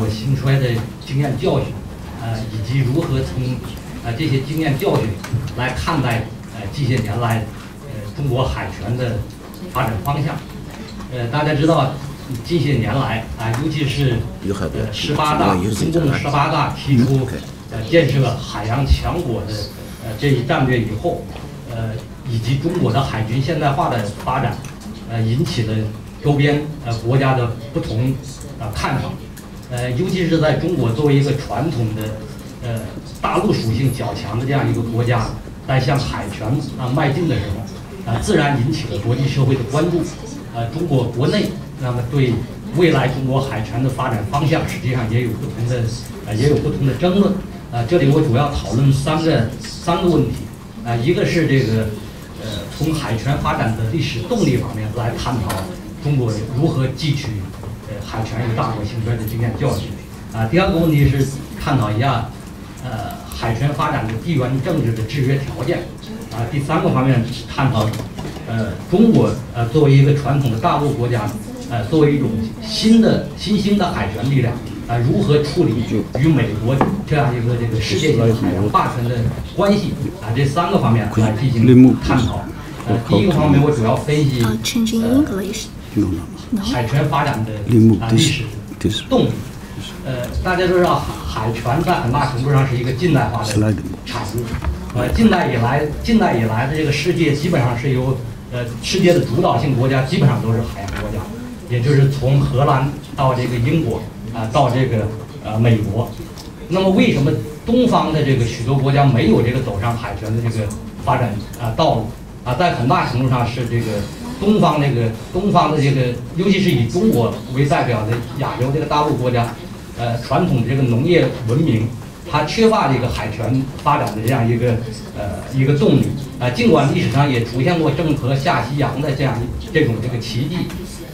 与大国兴衰的经验教训，呃，以及如何从呃这些经验教训来看待呃近些年来呃中国海权的发展方向。呃，大家知道近些年来啊，尤其是呃十八大中共十八大提出呃建设海洋强国的呃这一战略以后，呃，以及中国的海军现代化的发展，呃，引起了周边呃国家的不同呃看法，呃，尤其是在中国作为一个传统的呃大陆属性较强的这样一个国家，在向海权啊迈进的时候，啊，自然引起了国际社会的关注。呃，中国国内那么对未来中国海权的发展方向，实际上也有不同的也有不同的争论。啊，这里我主要讨论三个三个问题。啊，一个是这个呃从海权发展的历史动力方面来探讨中国如何汲取海权与大国兴衰的经验教训。啊，第二个问题是探讨一下呃海权发展的地缘政治的制约条件。啊，第三个方面探讨。呃，中国呃作为一个传统的大陆国家，呃作为一种新的新兴的海权力量，啊如何处理与美国这样一个这个世界性海洋霸权的关系啊？这三个方面来进行探讨。呃，第一个方面我主要分析呃海权发展的啊历史动力。呃，大家都知道海海权在很大程度上是一个近代化的产物。呃，近代以来近代以来的这个世界基本上是由呃，世界的主导性国家基本上都是海洋国家，也就是从荷兰到这个英国啊，到这个呃美国。那么为什么东方的这个许多国家没有这个走上海权的这个发展啊道路啊？在很大程度上是这个东方这个东方的这个，尤其是以中国为代表的亚洲这个大陆国家，呃，传统的这个农业文明。它缺乏这个海权发展的这样一个呃一个动力啊，尽管历史上也出现过郑和下西洋的这样这种这个奇迹，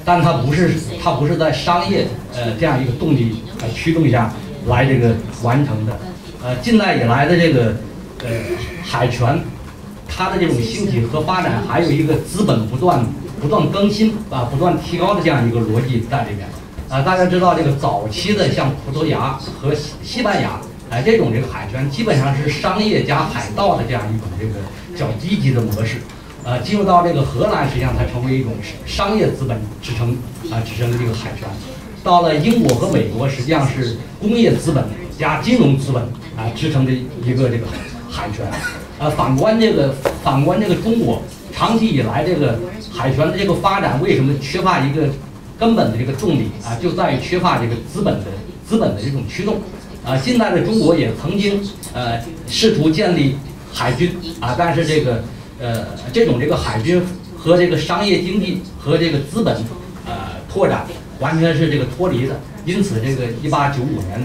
但它不是它不是在商业呃这样一个动力呃驱动下来这个完成的。呃，近代以来的这个呃海权，它的这种兴起和发展，还有一个资本不断不断更新啊，不断提高的这样一个逻辑在里面。啊，大家知道这个早期的像葡萄牙和西西班牙。哎，这种这个海权基本上是商业加海盗的这样一种这个较积极的模式，呃，进入到这个荷兰，实际上它成为一种商业资本支撑啊支撑的这个海权。到了英国和美国，实际上是工业资本加金融资本啊支撑的一个这个海权。呃，反观这个反观这个中国，长期以来这个海权的这个发展，为什么缺乏一个根本的这个动力啊？就在于缺乏这个资本的资本的这种驱动。啊，近代的中国也曾经呃试图建立海军啊，但是这个呃这种这个海军和这个商业经济和这个资本呃拓展完全是这个脱离的，因此这个一八九五年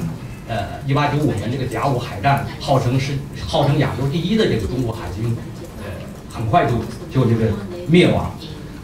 呃一八九五年这个甲午海战号称是号称亚洲第一的这个中国海军呃很快就就这个灭亡，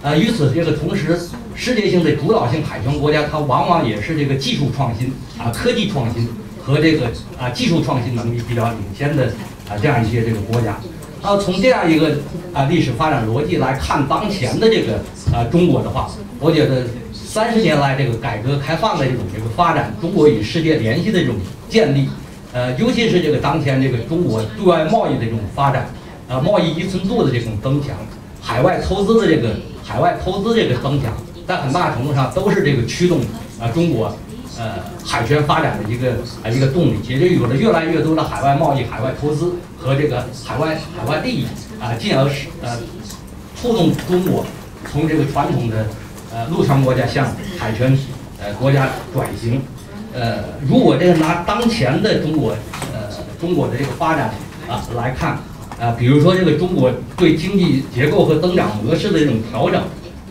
呃与此这个同时，世界性的主导性海权国家它往往也是这个技术创新啊科技创新。和这个啊技术创新能力比较领先的啊这样一些这个国家，啊从这样一个啊历史发展逻辑来看当前的这个啊中国的话，我觉得三十年来这个改革开放的这种这个发展，中国与世界联系的这种建立，呃尤其是这个当前这个中国对外贸易的这种发展，呃贸易依存度的这种增强，海外投资的这个海外投资这个增强，在很大程度上都是这个驱动啊中国。呃，海权发展的一个啊一个动力，也就有了越来越多的海外贸易、海外投资和这个海外海外利益啊，进而使呃触动中国从这个传统的呃陆权国家向海权呃国家转型。呃，如果这个拿当前的中国呃中国的这个发展啊来看啊，比如说这个中国对经济结构和增长模式的这种调整，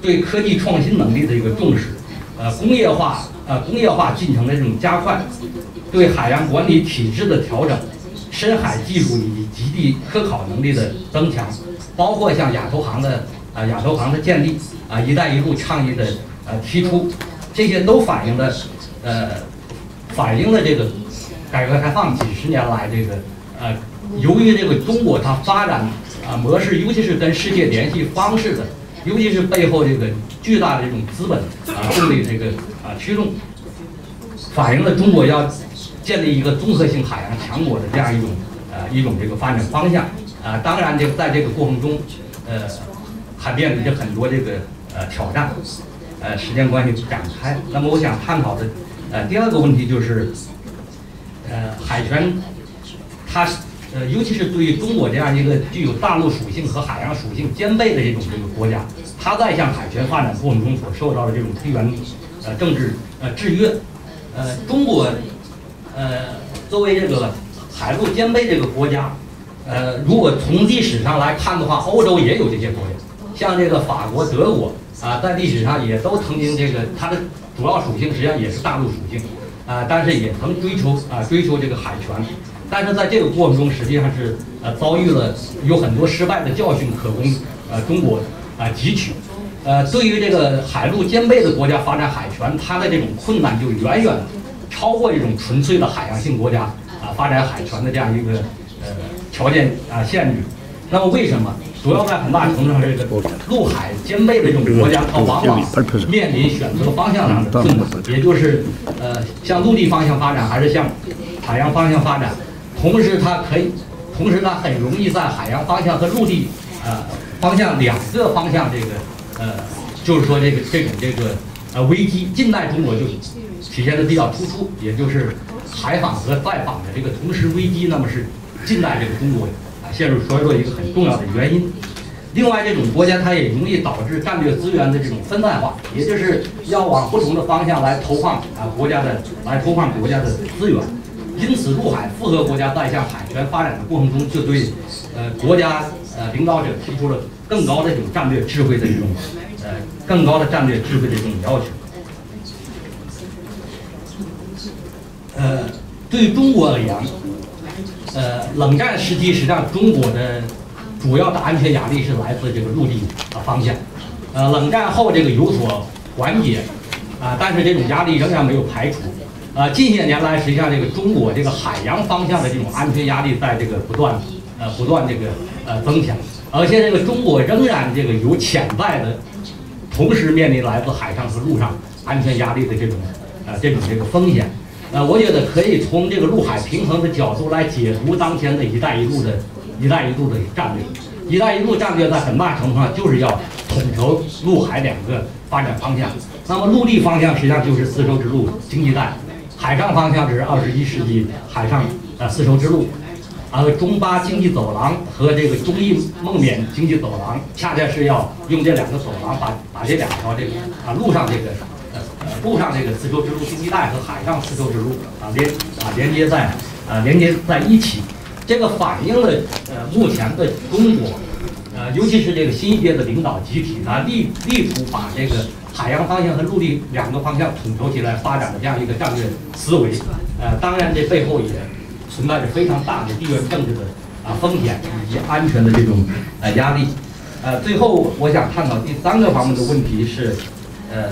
对科技创新能力的一个重视，呃，工业化。呃，工业化进程的这种加快，对海洋管理体制的调整，深海技术以及极地科考能力的增强，包括像亚投行的啊亚投行的建立啊“一带一路”倡议的呃提出，这些都反映了呃反映了这个改革开放几十年来这个呃由于这个中国它发展啊模式，尤其是跟世界联系方式的尤其是背后这个巨大的这种资本啊动力这个啊驱动，反映了中国要建立一个综合性海洋强国的这样一种呃一种这个发展方向啊。当然，这个在这个过程中，呃，还面临着很多这个呃挑战。呃，时间关系不展开。那么，我想探讨的呃第二个问题就是，呃，海权它呃，尤其是对于中国这样一个具有大陆属性和海洋属性兼备的这种这个国家，它在向海权发展过程中所受到的这种地缘呃政治呃制约，呃，中国呃作为这个海陆兼备这个国家，呃，如果从历史上来看的话，欧洲也有这些国家，像这个法国、德国。啊，在历史上也都曾经这个它的主要属性实际上也是大陆属性，啊，但是也曾追求啊追求这个海权，但是在这个过程中实际上是呃遭遇了有很多失败的教训可供呃中国啊汲取，呃，对于这个海陆兼备的国家发展海权，它的这种困难就远远超过一种纯粹的海洋性国家啊发展海权的这样一个呃条件啊限制。那么为什么？主要在很大程度上，这个陆海兼备的这种国家，它往往面临选择方向上的困难，也就是呃，向陆地方向发展还是向海洋方向发展。同时，它可以，同时它很容易在海洋方向和陆地呃方向两个方向这个呃，就是说这个这种这个呃危机，近代中国就体现的比较突出，也就是海防和在防的这个同时危机，那么是近代这个中国。陷入衰弱一个很重要的原因。另外，这种国家它也容易导致战略资源的这种分散化，也就是要往不同的方向来投放啊国家的来投放国家的资源。因此，陆海复合国家在向海权发展的过程中，就对呃国家呃领导者提出了更高的这种战略智慧的这种呃更高的战略智慧的这种要求。呃，对中国而言。呃，冷战时期实际上中国的主要的安全压力是来自这个陆地啊方向。呃，冷战后这个有所缓解啊，但是这种压力仍然没有排除。呃，近些年来实际上这个中国这个海洋方向的这种安全压力在这个不断呃不断这个呃增强，而且这个中国仍然这个有潜在的同时面临来自海上和陆上安全压力的这种呃这种这个风险。呃，我觉得可以从这个陆海平衡的角度来解读当前的一带一路的一带一路的战略。一带一路战略在很大程度上就是要统筹陆海两个发展方向。那么陆地方向实际上就是丝绸之路经济带，海上方向只是二十一世纪海上呃丝绸之路，而中巴经济走廊和这个中印孟缅经济走廊，恰恰是要用这两个走廊把把这两条这个啊路上这个。陆上这个丝绸之路经济带和海上丝绸之路啊连啊连接在啊连接在一起，这个反映了呃目前的中国呃尤其是这个新一届的领导集体呢力力图把这个海洋方向和陆地两个方向统筹起来发展的这样一个战略思维，呃当然这背后也存在着非常大的地缘政治的啊风险以及安全的这种呃压力，呃最后我想探讨第三个方面的问题是呃。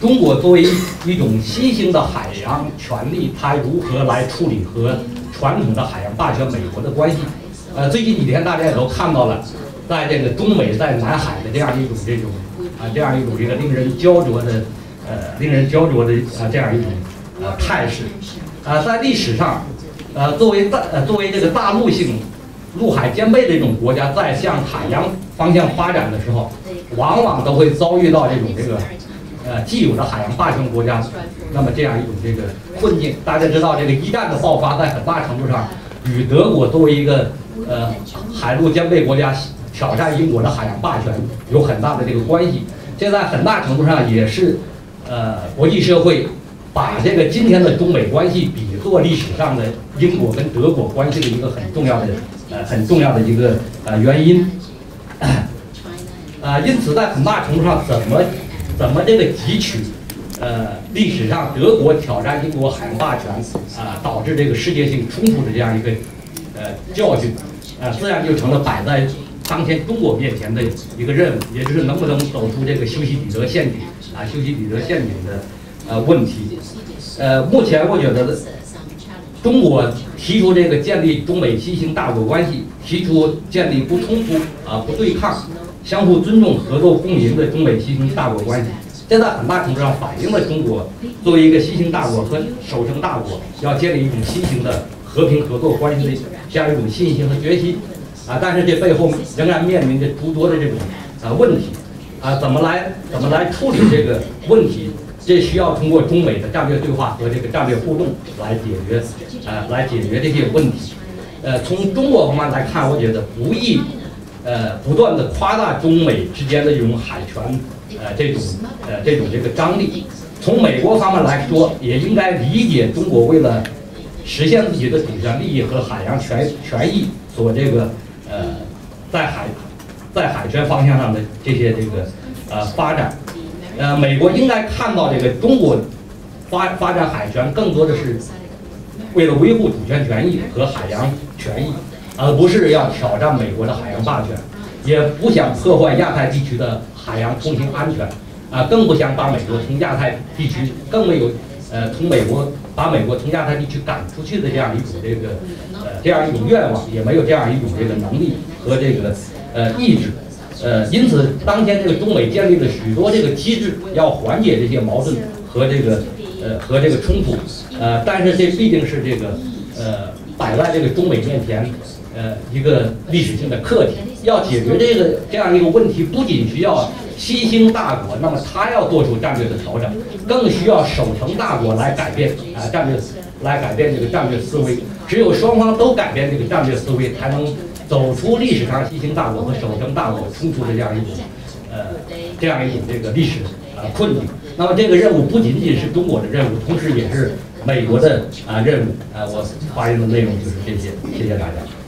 中国作为一种新兴的海洋权力，它如何来处理和传统的海洋霸权美国的关系？呃，最近几天大家也都看到了，在这个中美在南海的这样一种这种啊这样一种一个令人焦灼的呃令人焦灼的啊这样一种呃态势。啊，在历史上，呃，作为大呃作为这个大陆性陆海兼备的这种国家，在向海洋方向发展的时候，往往都会遭遇到这种这个。呃，既有的海洋霸权国家，那么这样一种这个困境，大家知道，这个一战的爆发，在很大程度上与德国作为一个呃海陆兼备国家挑战英国的海洋霸权有很大的这个关系。现在很大程度上也是呃国际社会把这个今天的中美关系比作历史上的英国跟德国关系的一个很重要的呃很重要的一个呃原因。啊，因此在很大程度上怎么？怎么这个汲取，呃，历史上德国挑战英国海霸权啊，导致这个世界性冲突的这样一个呃教训，呃，自然就成了摆在当前中国面前的一个任务，也就是能不能走出这个修昔底德陷阱啊，修昔底德陷阱的呃问题。呃，目前我觉得中国提出这个建立中美新型大国关系，提出建立不冲突啊、不对抗。相互尊重、合作共赢的中美新型大国关系。这在很大程度上反映了中国作为一个新兴大国和守成大国，要建立一种新型的和平合作关系的这样一种信心和决心。啊，但是这背后仍然面临着诸多的这种啊问题。啊，怎么来怎么来处理这个问题？这需要通过中美的战略对话和这个战略互动来解决，呃，来解决这些问题。呃，从中国方面来看，我觉得不易，呃，不断的夸大中美之间的这种海权，呃，这种，呃，这种这个张力。从美国方面来说，也应该理解中国为了实现自己的主权利益和海洋权权益所这个，呃，在海，在海权方向上的这些这个，呃，发展。呃，美国应该看到这个中国发发展海权，更多的是为了维护主权权益和海洋权益，而不是要挑战美国的海洋霸权，也不想破坏亚太地区的海洋通行安全，啊，更不想把美国从亚太地区，更没有呃从美国把美国从亚太地区赶出去的这样一种这个呃这样一种愿望，也没有这样一种这个能力和这个呃意志。呃，因此，当前这个中美建立了许多这个机制，要缓解这些矛盾和这个呃和这个冲突，呃，但是这毕竟是这个呃摆在这个中美面前呃一个历史性的课题。要解决这个这样一个问题，不仅需要新兴大国，那么他要做出战略的调整，更需要守成大国来改变啊战略，来改变这个战略思维。只有双方都改变这个战略思维，才能。走出历史上新兴大国和守成大国冲突的这样一种，呃，这样一种这个历史呃困境。那么这个任务不仅仅是中国的任务，同时也是美国的啊任务。呃，我发言的内容就是这些，谢谢大家。